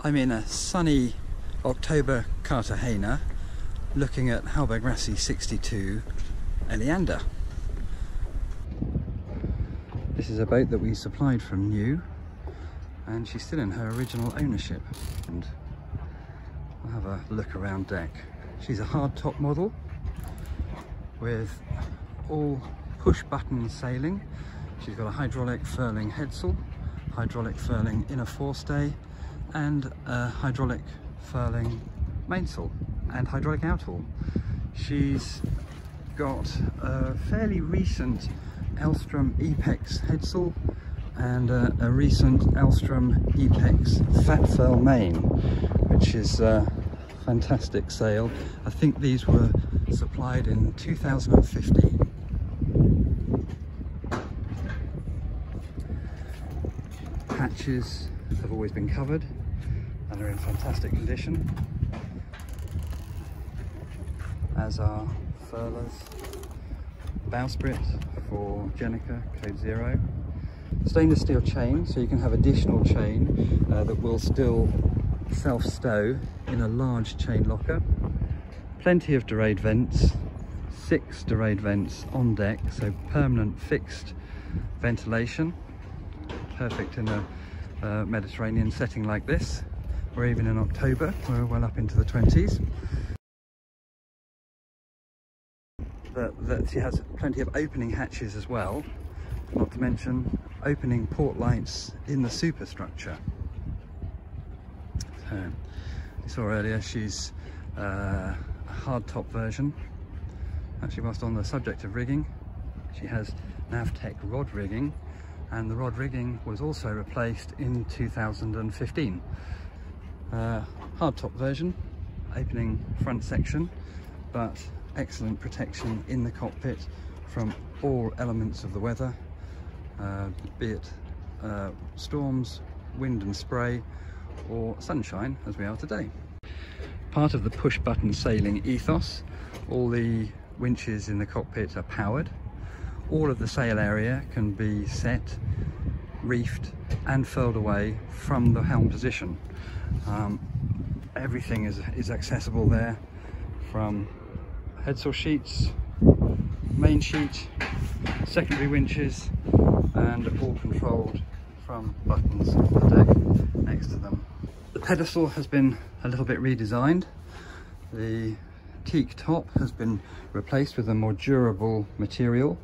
I'm in a sunny October Cartagena looking at Hallberg Rassy 62 Eleanda. This is a boat that we supplied from new and she's still in her original ownership. And I'll have a look around deck. She's a hard top model with all push button sailing. She's got a hydraulic furling headsail, hydraulic furling inner forestay and a hydraulic furling mainsail and hydraulic outhaul. She's got a fairly recent Elvstrom EPEX headsail and a, a recent Elvstrom EPEX fat furl main, which is a fantastic sail. I think these were supplied in 2015. Hatches have always been covered and are in fantastic condition, as are furlers, bowsprit for gennaker Code Zero, stainless steel chain so you can have additional chain uh, that will still self-stow in a large chain locker, plenty of dorade vents, six dorade vents on deck so permanent fixed ventilation, perfect in a uh, Mediterranean setting like this or even in October, we're well up into the 20s. That, she has plenty of opening hatches as well, not to mention opening port lights in the superstructure. So, you saw earlier she's uh, a hardtop version. Actually, whilst on the subject of rigging, she has Navtec rod rigging and the rod rigging was also replaced in 2015 uh, hardtop version, opening front section, but excellent protection in the cockpit from all elements of the weather, uh, be it uh, storms, wind and spray, or sunshine as we are today. Part of the push button sailing ethos, all the winches in the cockpit are powered. All of the sail area can be set, reefed and furled away from the helm position. Um, everything is, is accessible there from headsail sheets, main sheet, secondary winches and all controlled from buttons on the deck next to them. The pedestal has been a little bit redesigned. The teak top has been replaced with a more durable material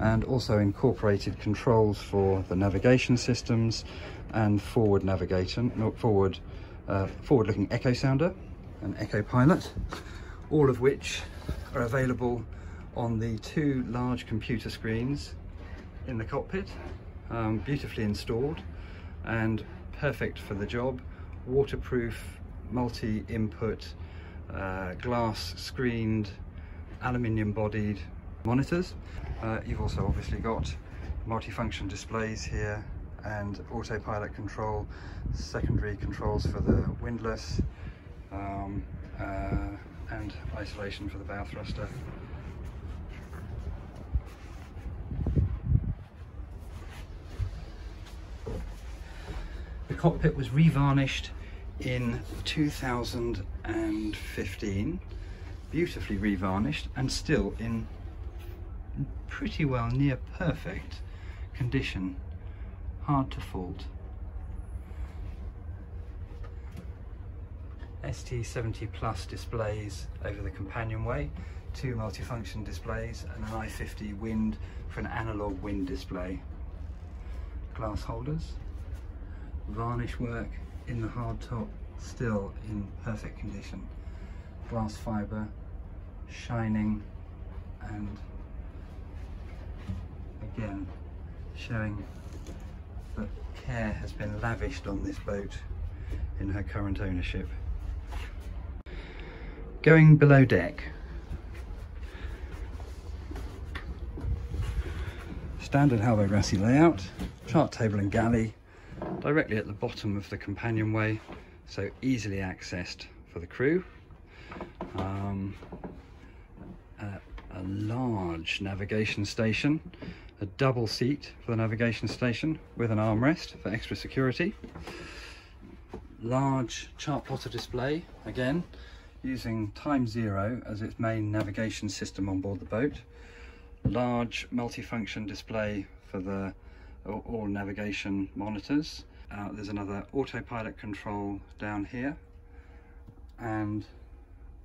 and also incorporated controls for the navigation systems and forward navigation, forward uh, forward-looking echo sounder and echo pilot, all of which are available on the two large computer screens in the cockpit, um, beautifully installed and perfect for the job, waterproof, multi-input, uh, glass screened, aluminium bodied monitors. Uh, you've also obviously got multifunction displays here and autopilot control, secondary controls for the windlass, um, uh, and isolation for the bow thruster. The cockpit was revarnished in 2015, beautifully revarnished and still in pretty well near perfect condition hard to fault. ST70 Plus displays over the companionway, two multifunction displays and an i50 wind for an analog wind display. Glass holders, varnish work in the hardtop still in perfect condition. Glass fibre, shining and again showing that care has been lavished on this boat in her current ownership. Going below deck, standard Rassy layout, chart table and galley, directly at the bottom of the companionway, so easily accessed for the crew. Um, a, a large navigation station a double seat for the navigation station with an armrest for extra security. large chart plotter display, again, using TimeZero as its main navigation system on board the boat. Large multifunction display for the all navigation monitors. Uh, there's another autopilot control down here and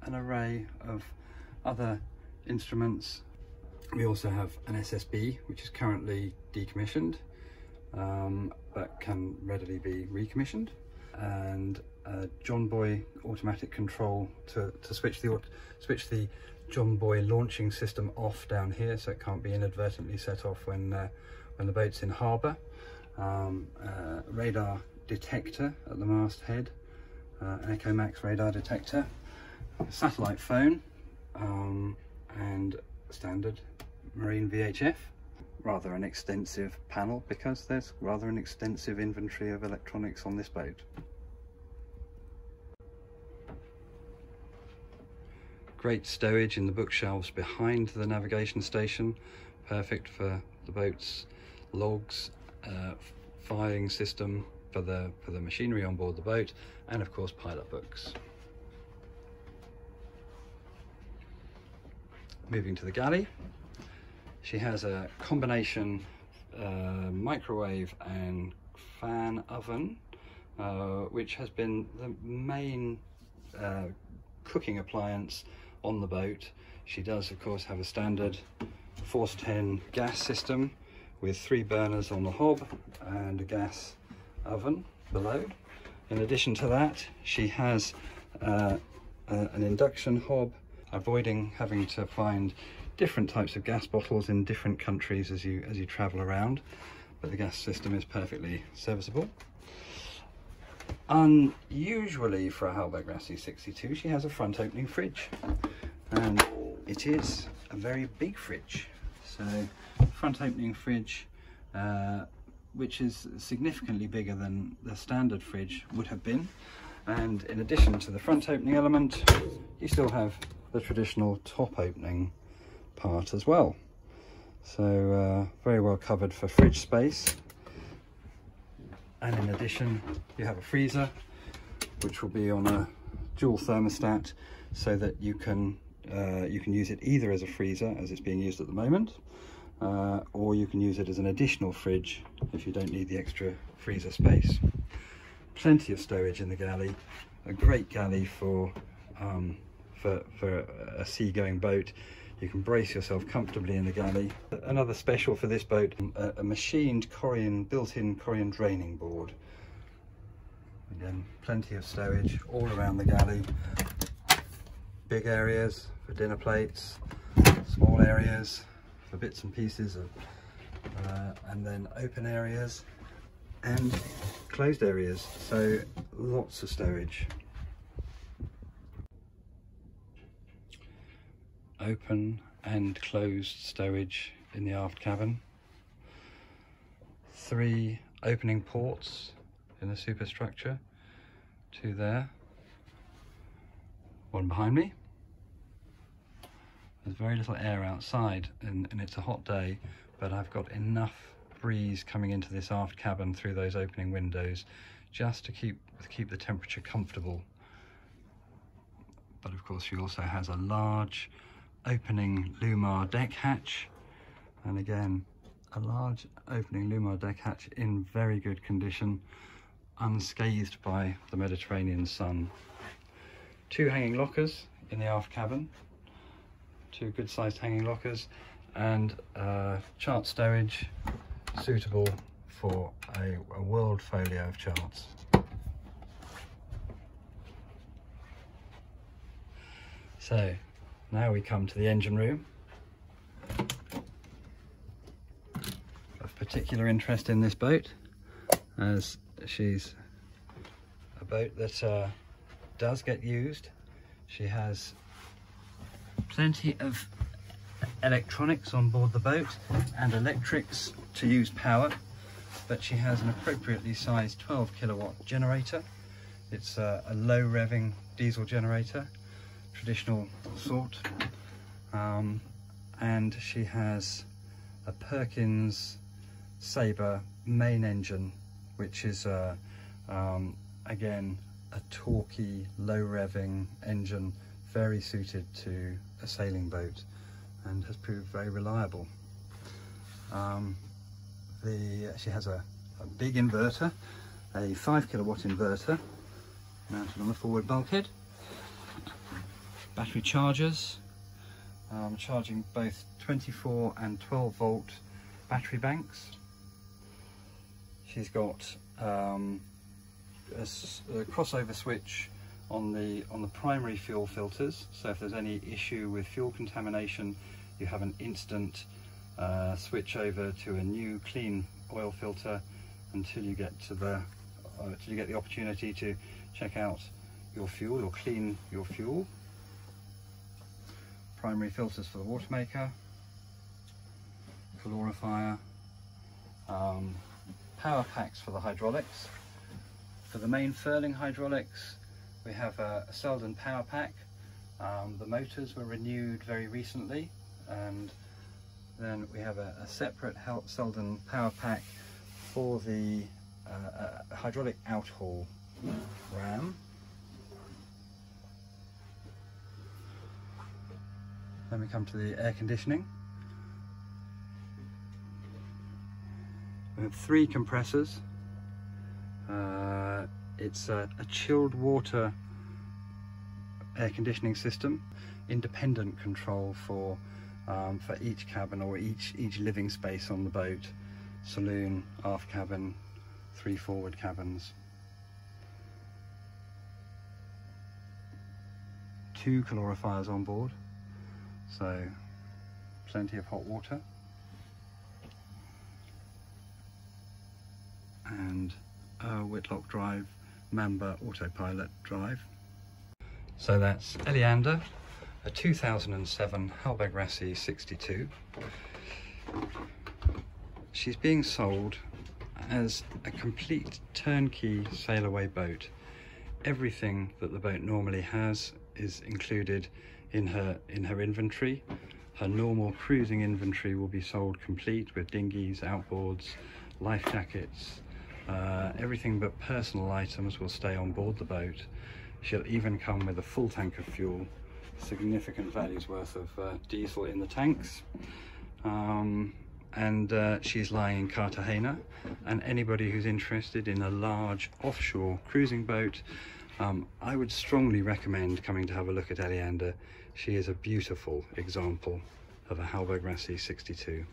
an array of other instruments. We also have an SSB which is currently decommissioned um, but can readily be recommissioned and a Jonbuoy automatic control to, to switch the switch the Jonbuoy launching system off down here so it can't be inadvertently set off when uh, when the boat's in harbour. Um, uh, radar detector at the masthead, uh, Echomax radar detector, satellite phone um, and standard marine VHF. Rather an extensive panel because there's rather an extensive inventory of electronics on this boat. Great stowage in the bookshelves behind the navigation station, perfect for the boat's logs, uh, filing system for the, for the machinery on board the boat, and of course pilot books. Moving to the galley, she has a combination uh, microwave and fan oven, uh, which has been the main uh, cooking appliance on the boat. She does of course have a standard Force 10 gas system with three burners on the hob and a gas oven below. In addition to that, she has uh, an induction hob, avoiding having to find different types of gas bottles in different countries as you as you travel around. But the gas system is perfectly serviceable. Unusually for a Hallberg Rassy 62, she has a front opening fridge. And it is a very big fridge. So front opening fridge, uh, which is significantly bigger than the standard fridge would have been. And in addition to the front opening element, you still have the traditional top opening part as well. So uh, very well covered for fridge space. And in addition, you have a freezer, which will be on a dual thermostat so that you can uh, you can use it either as a freezer as it's being used at the moment uh, or you can use it as an additional fridge if you don't need the extra freezer space. Plenty of stowage in the galley, a great galley for, um, for, for a seagoing boat. You can brace yourself comfortably in the galley. Another special for this boat, a, a machined Corian, built-in Corian draining board. Again, plenty of stowage all around the galley. Big areas for dinner plates, small areas for bits and pieces of, uh, and then open areas and closed areas. So lots of stowage. Open and closed stowage in the aft cabin. Three opening ports in the superstructure. Two there. One behind me. There's very little air outside and, and it's a hot day, but I've got enough breeze coming into this aft cabin through those opening windows just to keep, to keep the temperature comfortable. But of course she also has a large opening Lewmar deck hatch and again a large opening Lewmar deck hatch in very good condition unscathed by the Mediterranean sun. Two hanging lockers in the aft cabin two good sized hanging lockers and uh, chart stowage suitable for a, a world folio of charts. So now we come to the engine room. Of particular interest in this boat as she's a boat that uh, does get used. She has plenty of electronics on board the boat and electrics to use power but she has an appropriately sized 12 kilowatt generator it's a, a low revving diesel generator traditional sort um, and she has a Perkins Sabre main engine which is a, um, again, a torquey, low revving engine, very suited to a sailing boat and has proved very reliable. Um, the, she has a, a big inverter, a 5 kilowatt inverter mounted on the forward bulkhead. Battery chargers, I'm charging both 24 and 12 volt battery banks. She's got um, a, a, crossover switch on the on the primary fuel filters. So if there's any issue with fuel contamination, you have an instant uh, switch over to a new clean oil filter until you get to the uh, until you get the opportunity to check out your fuel or clean your fuel. Primary filters for the water maker, calorifier, um, power packs for the hydraulics. For the main furling hydraulics, we have a, a Selden power pack. Um, the motors were renewed very recently and then we have a, a separate Selden power pack for the uh, hydraulic outhaul ram. Then we come to the air conditioning. We have three compressors. Uh, it's a, a chilled water air conditioning system, independent control for um, for each cabin or each each living space on the boat, saloon, aft cabin, three forward cabins. Two calorifiers on board, so plenty of hot water. And a Whitlock Drive Mamba autopilot drive. So that's Eleanda, a 2007 Hallberg 62. She's being sold as a complete turnkey sail away boat. Everything that the boat normally has is included in her in her inventory. Her normal cruising inventory will be sold complete with dinghies, outboards, life jackets, uh, everything but personal items will stay on board the boat. She'll even come with a full tank of fuel, significant values worth of uh, diesel in the tanks. Um, and uh, she's lying in Cartagena and anybody who's interested in a large offshore cruising boat um, I would strongly recommend coming to have a look at Eleanda. She is a beautiful example of a Hallberg Rassy 62.